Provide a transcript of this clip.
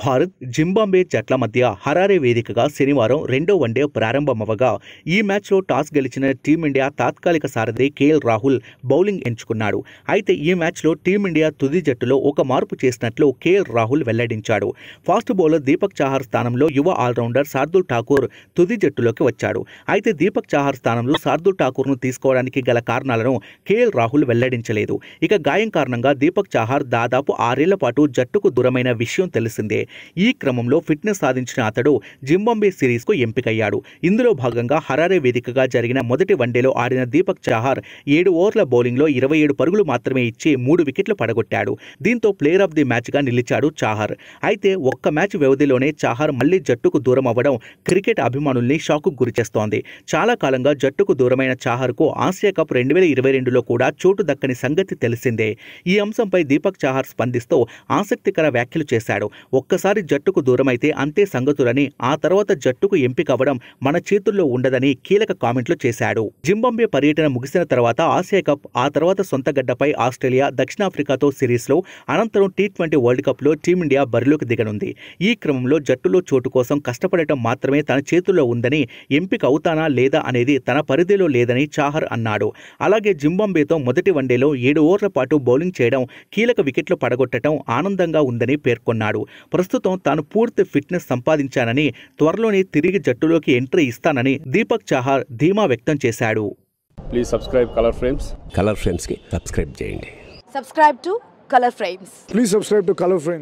Bharat Zimbabwe జట్ల మధ్య Harare వేదికగా శనివారం రెండో వన్డే ప్రారంభమవగా ఈ మ్యాచ్లో టాస్ గెలిచిన టీమిండియా తాత్కాలిక సారథి కేఎల్ రాహుల్ బౌలింగ్ ఎంచుకున్నాడు. అయితే ఈ మ్యాచ్లో టీమిండియా తుది జట్టులో ఒక మార్పు చేసినట్లు కేఎల్ రాహుల్ వెల్లడించాడు. ఫాస్ట్ బౌలర్ దీపక్ చాహార్ స్థానంలో యువ ఆల్రౌండర్ శార్దుల్ ఠాకూర్ తుది జట్టులోకి వచ్చాడు. అయితే దీపక్ చాహార్ స్థానంలో శార్దుల్ ఠాకూర్ను తీసుకోవడానికి గల కారణాలను కేఎల్ రాహుల్ వెల్లడించలేదు. ఇక గాయం కారణంగా దీపక్ చాహార్ దాదాపు ఆరేళ్ళ పాటు జట్టుకు దూరమైన విషయం తెలిసిందే. ఈ క్రమంలో ఫిట్నెస్ సాధించిన అతడు జింబాంబే సిరీస్కు ఎంపికయ్యాడు. ఇందులో భాగంగా హరారే వేదికగా జరిగిన మొదటి వన్డేలో ఆడిన దీపక్ చాహార్ ఏడు ఓవర్ల బౌలింగ్లో ఇరవై ఏడు పరుగులు మాత్రమే ఇచ్చి మూడు వికెట్లు పడగొట్టాడు. దీంతో ప్లేయర్ ఆఫ్ ది మ్యాచ్గా నిలిచాడు చాహార్. అయితే ఒక్క మ్యాచ్ వ్యవధిలోనే చాహార్ మళ్ళీ జట్టుకు దూరం అవ్వడం క్రికెట్ అభిమానుల్ని షాకు గురిచేస్తోంది చాలా కాలంగా జట్టుకు దూరమైన చాహార్కు ఆసియా కప్ రెండు వేల ఇరవై రెండులో కూడా చోటు దక్కని సంగతి తెలిసిందే. ఈ అంశంపై దీపక్ చాహార్ స్పందిస్తూ ఆసక్తికర వ్యాఖ్యలు చేశాడు. ఒక్కసారి జట్టుకు దూరమైతే అంతే సంగతులని ఆ తర్వాత జట్టుకు ఎంపిక అవ్వడం మన చేతుల్లో ఉండదని కీలక కామెంట్లు చేశాడు. జింబాంబే పర్యటన ముగిసిన తర్వాత ఆసియా కప్ ఆ తర్వాత సొంత గడ్డపై ఆస్ట్రేలియా దక్షిణాఫ్రికాతో సిరీస్లో అనంతరం టీ ట్వంటీ వరల్డ్ కప్లో టీమిండియా బరిలోకి దిగనుంది. ఈ క్రమంలో జట్టులో చోటు కోసం కష్టపడటం మాత్రమే తన చేతుల్లో ఉందని ఎంపిక అవుతానా లేదా అనేది తన పరిధిలో లేదని చాహర్ అన్నాడు. అలాగే జింబాంబేతో మొదటి వన్డేలో ఏడు ఓవర్ల పాటు బౌలింగ్ చేయడం కీలక వికెట్లు పడగొట్టడం ఆనందంగా ఉందని పేర్కొన్నాడు. ప్రస్తుతం తాను పూర్తి ఫిట్నెస్ సంపాదించానని త్వరలోనే తిరిగి జట్టులోకి ఎంట్రీ ఇస్తానని దీపక్ చాహర్ ధీమా వ్యక్తం చేశాడు please subscribe colour frames colour ఫ్రేమ్స్కి subscribe చేయండి Subscribe to Color Frames. Please subscribe to Color Frames.